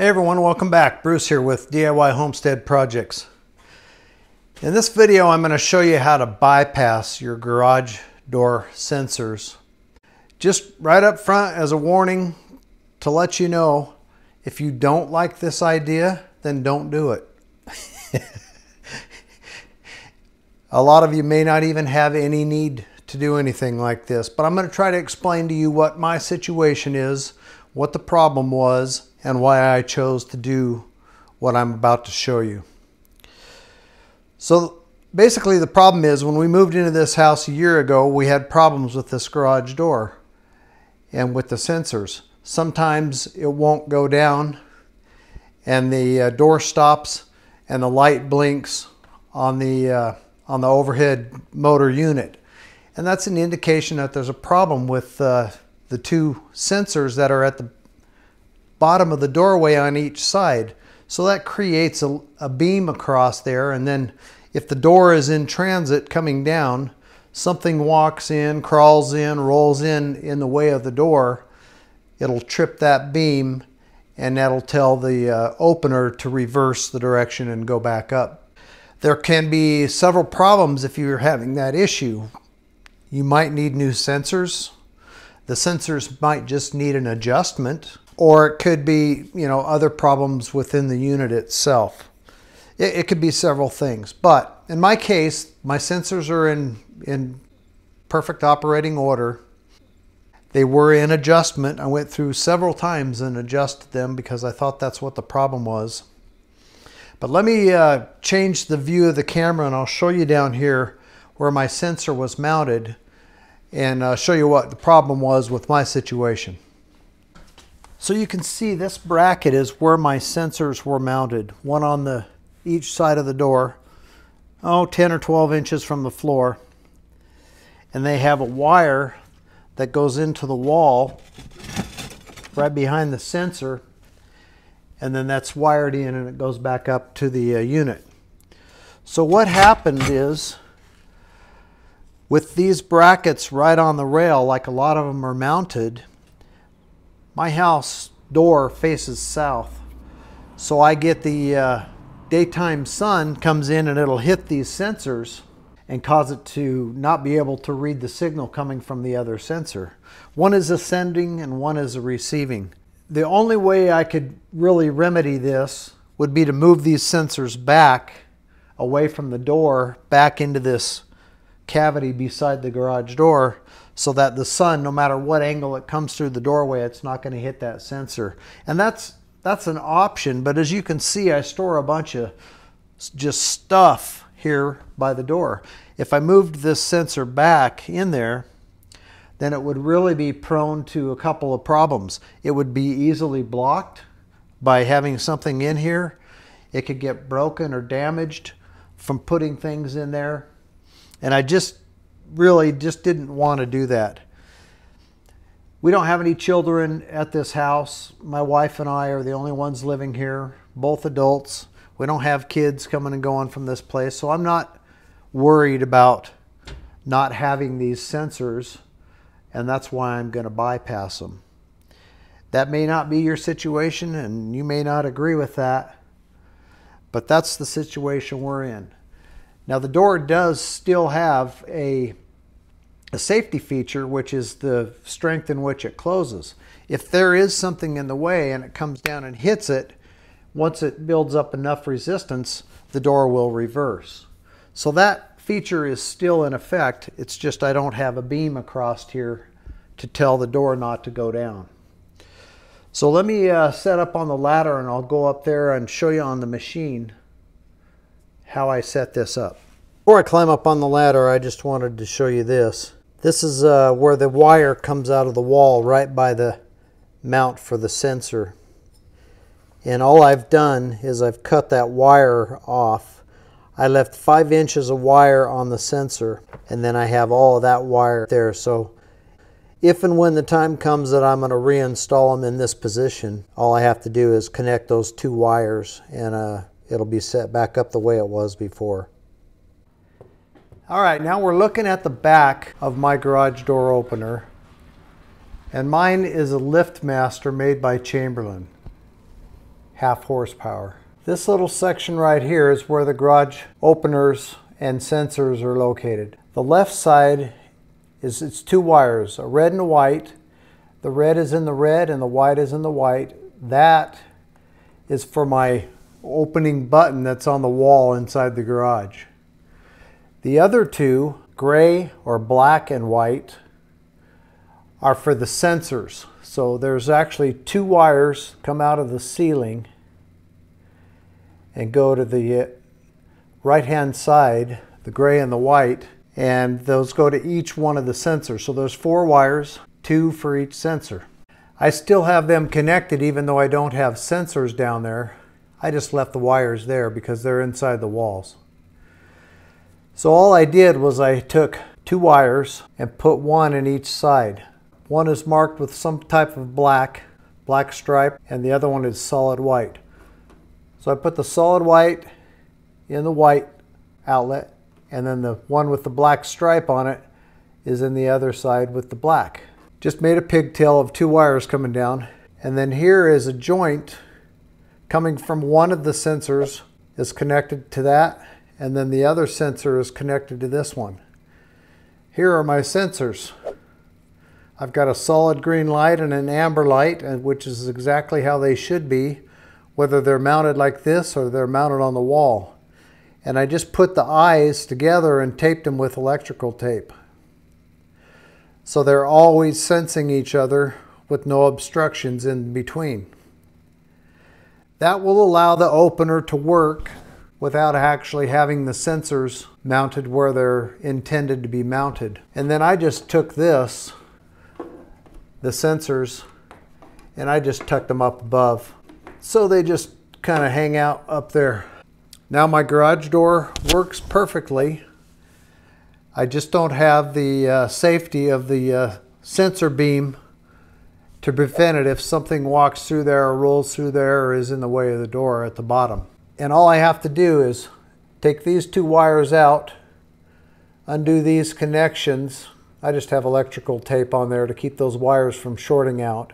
Hey everyone, welcome back. Bruce here with DIY Homestead Projects. In this video, I'm going to show you how to bypass your garage door sensors. Just right up front as a warning to let you know, if you don't like this idea, then don't do it. a lot of you may not even have any need to do anything like this, but I'm going to try to explain to you what my situation is, what the problem was, and why I chose to do what I'm about to show you. So basically the problem is when we moved into this house a year ago, we had problems with this garage door and with the sensors. Sometimes it won't go down and the uh, door stops and the light blinks on the uh, on the overhead motor unit. And that's an indication that there's a problem with uh, the two sensors that are at the bottom of the doorway on each side. So that creates a, a beam across there and then if the door is in transit coming down, something walks in, crawls in, rolls in in the way of the door, it'll trip that beam and that'll tell the uh, opener to reverse the direction and go back up. There can be several problems if you're having that issue. You might need new sensors. The sensors might just need an adjustment or it could be, you know, other problems within the unit itself. It, it, could be several things, but in my case, my sensors are in, in perfect operating order. They were in adjustment. I went through several times and adjusted them because I thought that's what the problem was. But let me uh, change the view of the camera and I'll show you down here where my sensor was mounted and uh, show you what the problem was with my situation. So you can see this bracket is where my sensors were mounted, one on the each side of the door, oh, 10 or 12 inches from the floor. And they have a wire that goes into the wall right behind the sensor and then that's wired in and it goes back up to the uh, unit. So what happened is with these brackets right on the rail, like a lot of them are mounted, my house door faces south. So I get the uh, daytime sun comes in and it'll hit these sensors and cause it to not be able to read the signal coming from the other sensor. One is ascending and one is a receiving. The only way I could really remedy this would be to move these sensors back away from the door, back into this cavity beside the garage door so that the sun, no matter what angle it comes through the doorway, it's not going to hit that sensor. And that's that's an option, but as you can see, I store a bunch of just stuff here by the door. If I moved this sensor back in there, then it would really be prone to a couple of problems. It would be easily blocked by having something in here. It could get broken or damaged from putting things in there. And I just really just didn't want to do that. We don't have any children at this house. My wife and I are the only ones living here, both adults. We don't have kids coming and going from this place, so I'm not worried about not having these sensors, and that's why I'm going to bypass them. That may not be your situation, and you may not agree with that, but that's the situation we're in. Now the door does still have a, a safety feature, which is the strength in which it closes. If there is something in the way and it comes down and hits it, once it builds up enough resistance, the door will reverse. So that feature is still in effect. It's just I don't have a beam across here to tell the door not to go down. So let me uh, set up on the ladder and I'll go up there and show you on the machine how I set this up. Before I climb up on the ladder, I just wanted to show you this. This is uh, where the wire comes out of the wall right by the mount for the sensor. And all I've done is I've cut that wire off. I left five inches of wire on the sensor and then I have all of that wire there. So if and when the time comes that I'm going to reinstall them in this position, all I have to do is connect those two wires and uh, it'll be set back up the way it was before. All right, now we're looking at the back of my garage door opener. And mine is a LiftMaster made by Chamberlain. half horsepower. This little section right here is where the garage openers and sensors are located. The left side is it's two wires, a red and a white. The red is in the red and the white is in the white. That is for my opening button that's on the wall inside the garage. The other two, gray or black and white, are for the sensors. So there's actually two wires come out of the ceiling and go to the uh, right hand side, the gray and the white, and those go to each one of the sensors. So there's four wires, two for each sensor. I still have them connected even though I don't have sensors down there. I just left the wires there because they're inside the walls. So all I did was I took two wires and put one in each side. One is marked with some type of black, black stripe, and the other one is solid white. So I put the solid white in the white outlet, and then the one with the black stripe on it is in the other side with the black. Just made a pigtail of two wires coming down. And then here is a joint coming from one of the sensors is connected to that and then the other sensor is connected to this one. Here are my sensors. I've got a solid green light and an amber light, which is exactly how they should be, whether they're mounted like this or they're mounted on the wall. And I just put the eyes together and taped them with electrical tape. So they're always sensing each other with no obstructions in between. That will allow the opener to work without actually having the sensors mounted where they're intended to be mounted. And then I just took this, the sensors, and I just tucked them up above. So they just kind of hang out up there. Now my garage door works perfectly. I just don't have the uh, safety of the uh, sensor beam to prevent it if something walks through there or rolls through there or is in the way of the door at the bottom. And all I have to do is take these two wires out, undo these connections. I just have electrical tape on there to keep those wires from shorting out.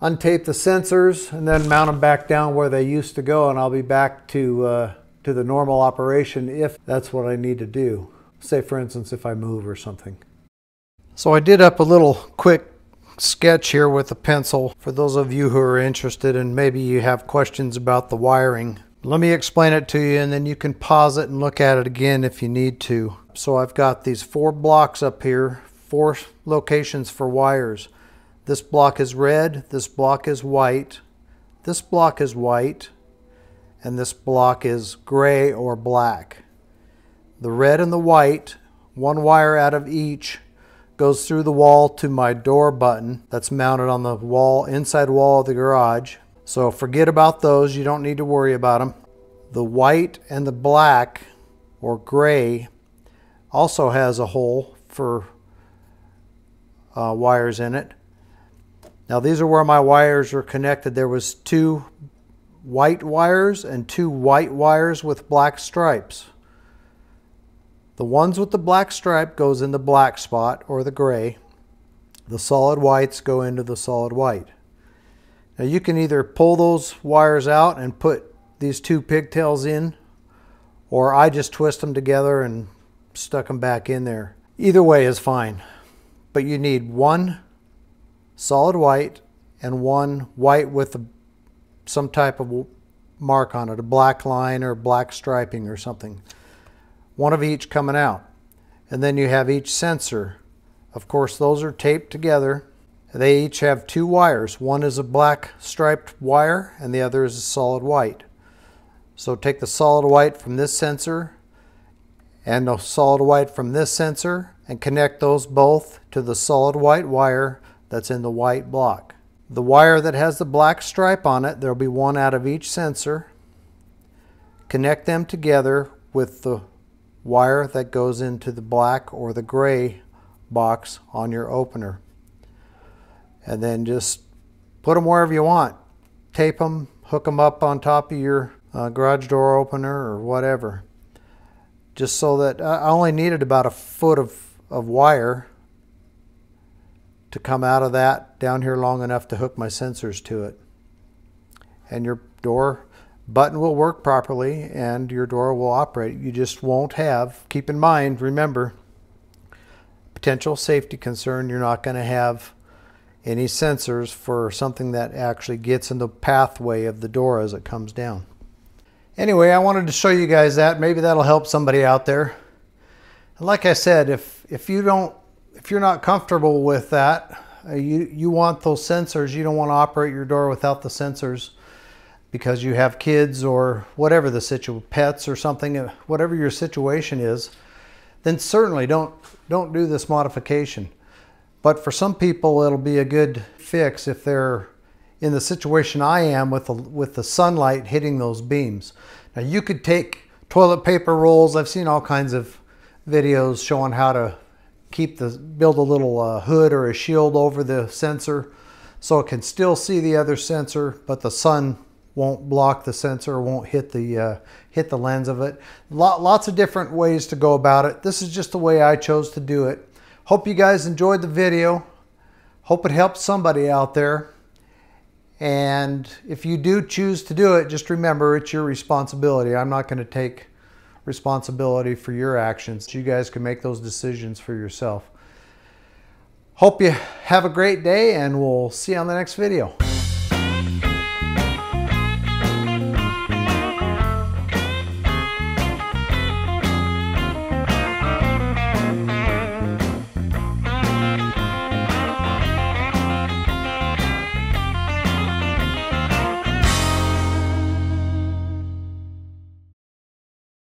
Untape the sensors and then mount them back down where they used to go and I'll be back to, uh, to the normal operation if that's what I need to do. Say for instance if I move or something. So I did up a little quick sketch here with a pencil for those of you who are interested and maybe you have questions about the wiring. Let me explain it to you and then you can pause it and look at it again if you need to. So I've got these four blocks up here, four locations for wires. This block is red, this block is white, this block is white, and this block is gray or black. The red and the white, one wire out of each, goes through the wall to my door button that's mounted on the wall, inside wall of the garage. So forget about those, you don't need to worry about them. The white and the black or gray also has a hole for uh, wires in it. Now these are where my wires are connected. There was two white wires and two white wires with black stripes. The ones with the black stripe goes in the black spot or the gray. The solid whites go into the solid white. Now you can either pull those wires out and put these two pigtails in or I just twist them together and stuck them back in there. Either way is fine. But you need one solid white and one white with a, some type of mark on it, a black line or black striping or something one of each coming out. And then you have each sensor. Of course, those are taped together. They each have two wires. One is a black striped wire and the other is a solid white. So take the solid white from this sensor and the solid white from this sensor and connect those both to the solid white wire that's in the white block. The wire that has the black stripe on it, there'll be one out of each sensor. Connect them together with the wire that goes into the black or the gray box on your opener. And then just put them wherever you want. Tape them, hook them up on top of your uh, garage door opener or whatever. Just so that I only needed about a foot of, of wire to come out of that down here long enough to hook my sensors to it. and your door button will work properly and your door will operate. You just won't have, keep in mind, remember, potential safety concern, you're not going to have any sensors for something that actually gets in the pathway of the door as it comes down. Anyway, I wanted to show you guys that. Maybe that'll help somebody out there. And like I said, if, if you don't, if you're not comfortable with that, uh, you, you want those sensors, you don't want to operate your door without the sensors because you have kids or whatever the situation, pets or something, uh, whatever your situation is, then certainly don't, don't do this modification. But for some people, it'll be a good fix if they're in the situation I am with the, with the sunlight hitting those beams. Now you could take toilet paper rolls. I've seen all kinds of videos showing how to keep the build a little uh, hood or a shield over the sensor so it can still see the other sensor, but the sun won't block the sensor, won't hit the uh, hit the lens of it. Lot, lots of different ways to go about it. This is just the way I chose to do it. Hope you guys enjoyed the video. Hope it helps somebody out there. And if you do choose to do it, just remember it's your responsibility. I'm not going to take responsibility for your actions. You guys can make those decisions for yourself. Hope you have a great day and we'll see you on the next video.